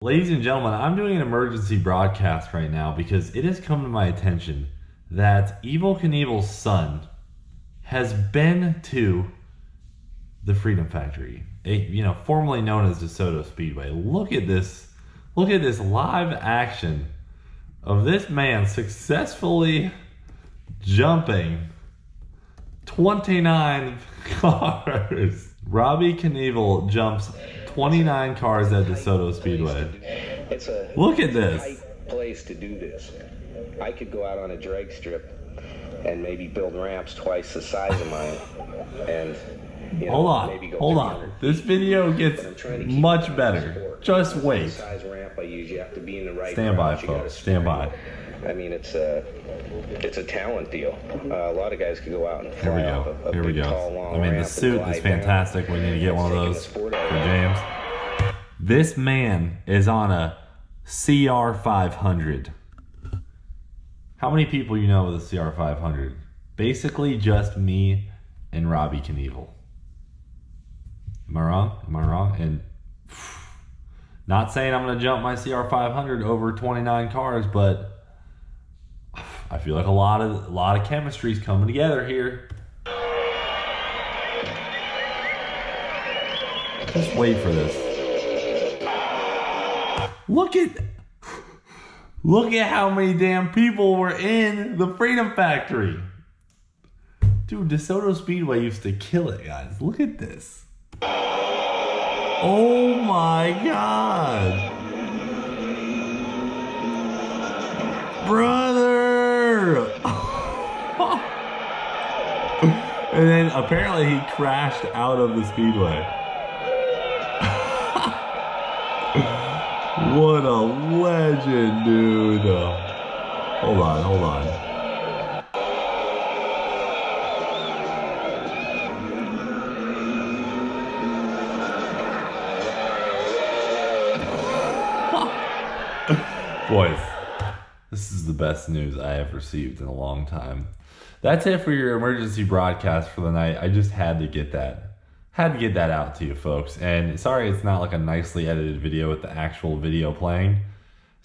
Ladies and gentlemen, I'm doing an emergency broadcast right now because it has come to my attention that Evel Knievel's son has been to the Freedom Factory, a, you know, formerly known as DeSoto Speedway. Look at this. Look at this live action of this man successfully jumping 29 cars. Robbie Knievel jumps 29 cars at DeSoto Speedway. It's a Look at this. place to do this. I could go out on a drag strip and maybe build ramps twice the size of mine, and you know, Hold maybe on, go hold on. This video gets But I'm trying to keep much better. Just wait. size ramp I use, you have to be in the right. Stand by, route, you gotta folks. Stand by. I mean, it's a it's a talent deal. Uh, a lot of guys could go out and fly Here we go. a, a Here we go. tall, I mean, the suit is down. fantastic. We need to get one of those for sport out of. James. This man is on a CR500. How many people you know with a CR500? Basically, just me and Robbie Knievel. Am I wrong? Am I wrong? And not saying I'm going to jump my CR500 over 29 cars, but I feel like a lot of a lot of chemistry's coming together here. Just wait for this. Look at Look at how many damn people were in the Freedom Factory. Dude, DeSoto Speedway used to kill it, guys. Look at this. Oh my god. Brother! And then apparently he crashed out of the speedway. what a legend, dude. Hold on, hold on. Boys, this is the best news I have received in a long time. That's it for your emergency broadcast for the night. I just had to get that. Had to get that out to you folks. And sorry it's not like a nicely edited video with the actual video playing.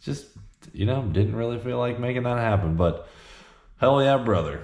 Just, you know, didn't really feel like making that happen. But hell yeah, brother.